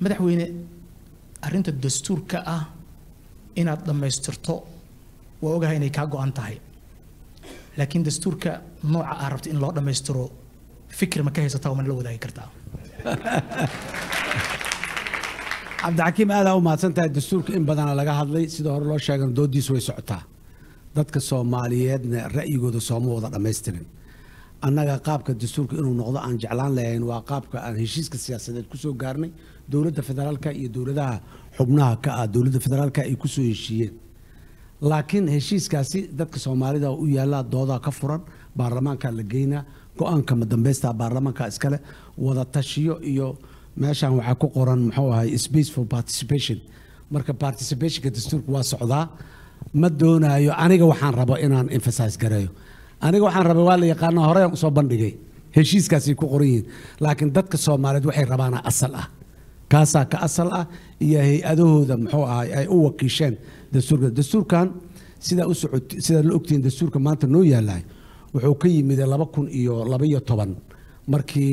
madaxweyne arrinta dastuurka ah inaad dhammaystirto waa ogahay inay kaa go-an tahay. Laakiin dastuurka nooca aad rabto in loo dhammaystiro fikir ma ka haysataa mana la wadaagi kartaa. Cabdixakiim aadaa u mahadsan tahay dastuurka in badana laga hadlay. Sida hore loo sheegana doodiisu way socotaa. Dadka soomaaliyeedna ra'yigooda sooma wada dhammaystirin annaga qaabka dastuurka inuu noqdo aan jeclaan lahayn waa qaabka aan heshiiska siyaasadeed ku soo gaarnay dowladda federaalka iyo dowladaha xubnaha ka ah dowladda federaalka ay ku soo heshiiyeen. Laakiin heshiiskaasi dadka soomaalida u yaallaa doodaa ka furan baarlamaanka la geynaa go'aanka madambeysta baarlamaanka iskale wada tashiyo iyo meeshan waxaa ku qoran muxuu ahay space for participation. Marka participationka dastuurka waa socdaa ma doonaayo aniga waxaan rabo inaan emphasize gareeyo aniga waxaan rabay waa la yaqaana horeyaan u soo bandhigay. Heshiiskaasay ku qoran yihiin. Laakiin dadka soomaaliyeed waxay rabaana asal ah. Kaasaa ka asal ah iyo hay'adahooda muxuu ahay ay u wakiisheen dastuurka. Dastuurkan sidaa u socot sidaa la ogtihiin dastuurka maanta noo yaalahay wuxuu ka yimid laba kun iyo labaiyo toban. Markii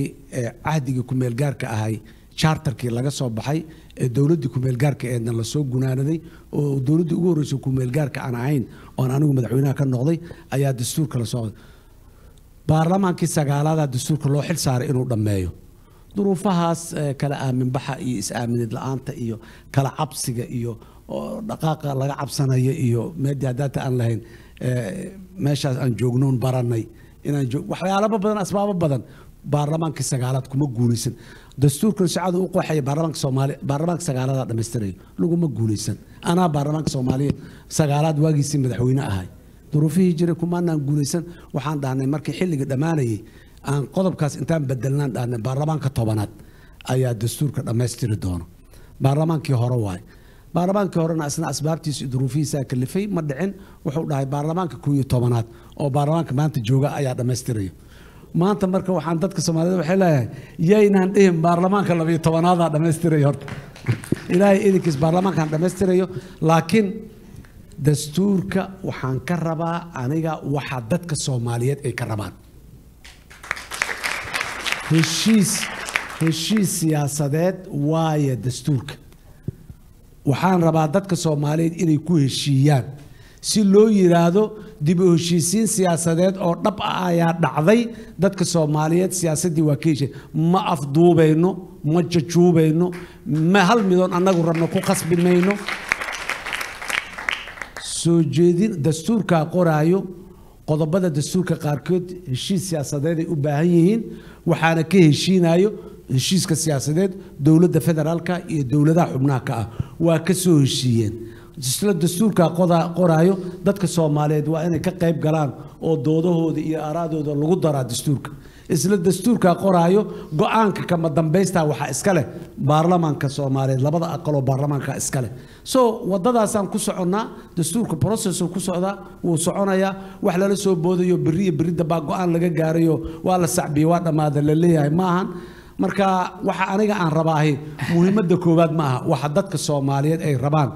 cahdigii kumeelgaarka ahay charterkii laga soo baxay ee dowladdii kumeelgaarka eedna la soo gunaanaday oo dowladdii ugu horreysay kumeelgaarka aan ahayn oon anigu madaxweynaha ka noqday ayaa dastuurka la soo baarlamaankii sagaalaada dastuurka loo xil saaray inuu dhammeeyo. Duruufahaas kala aaminbaxa iyo is-aaminid la'aanta iyo kala cabsiga iyo dhaqaaqa laga cabsanayo iyo meedii haddaata aan lahayn meeshaas aan joognoon baranay. Inaan waxyaalaba badan asbaabo badan baarlamaankii sagaalaad kuma guulaysan. Dastuurkan sicadu u qooxaya baarlamaanka soomaaliya baarlamaanka sagaaladaa dhammaystirayo laguma guulaysan. Anaa baarlamaanka soomaaliya sagaalaad waagiisii madaxweyne ahay. Duruufihii jiray kumaanaan guulaysan. Waxaan dhahnay markii xilliga dhammaanayay aan qodobkaas intaan bedelnaan dhahnay baarlamaanka tobanaad ayaa dastuurka dhammaystiri doono. Baarlamaankii hore waay. Baarlamaankii horena isna asbaabtiisa iyo duruufihiisaa kalifay ma dhicin. Wuxuu dhahay baarlamaanka koo tobanaad oo baarlamaanka maanta jooga ayaa dhammaystiraya maanta marka waxaan dadka soomaaliyed waxay leeyahay yaynaan dhihin baarlamaanka labiyo tobanaada dhammaystirayo horta ilaahay idinkiis baarlamaankaan dhammaystirayo laakiin dastuurka waxaan ka rabaa aniga waxa dadka soomaaliyeed ay ka rabaan. Heshiis heshiis siyaasadeed waaye dastuurka. Waxaan rabaa dadka soomaaliyeed inay ku heshiiyaan si loo yiraahdo dib u heshiisiin siyaasadeed oo dhab ah ayaa dhacday dadka soomaaliyeed siyaasaddii waa ka heshiya ma afduubayno ma jajuubayno ma hal midoon annagu rabno ku khasbi mayno. Soo jeedin dastuurkaa qoraayo qodobada dastuurka qaarkood heshiis siyaasadeed ay u baahan yihiin waxaana ka heshiinayo heshiiska siyaasadeed dowladda federaalka iyo dowladaha xubnaha ka ah. Waa ka soo heshiiyeen isla dastuurkaa qoraayo dadka soomaaliyeed waa inay ka qayb galaan oo doodahooda iyo aaraadooda lagu daraa dastuurka. Isla dastuurkaa qoraayo go'aanka kama dambaysta waxaa iska leh baarlamaanka soomaaliyeed labada aqaloo baarlamaanka iska leh. So wadadaasaan ku soconnaa dastuurka processoo ku socdaa wuu soconayaa wax lala soo boodayo berri iyo berri dambaa go'aan laga gaarayo waa la sacbiyey waa dhammaada la leeyahay maahan marka waxa aniga aan rabaahi muhiimadda koowaad ma aha waxa dadka soomaaliyeed ay rabaan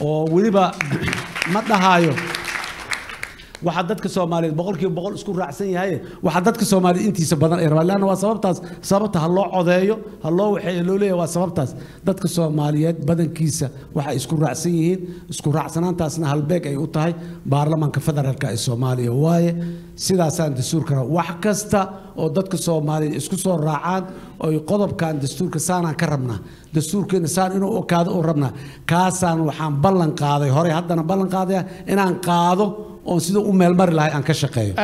oo weliba ma dhahaayo waxaa dadka soomaaliyeed boqolkiiba boqol isku raacsan yahay. Waxaa dadka soomaaliyeed intiisa badan ay rabaan. Leanna waa sababtaas. Sababta ha loo codeeyo ha loo waxeeyo loo leeyahay waa sababtaas. Dadka soomaaliyeed badankiisa waxay isku raacsan yihiin. Isku raacsanaantaasna halbeeg ay u tahay baarlamaanka federaalka ee soomaaliya. Waaye sidaasaan dastuurkana wax kasta oo dadka soomaaliyeed isku soo raacaan oy qodobkan dastuurka saanaan ka rabnaa dastuurkeena saan inuu okaado u rabnaa kaasaan waxaan ballan qaaday. Horey haddana ballan qaadaya inaan qaado oon sida u meelmari lahay aan ka shaqeeyo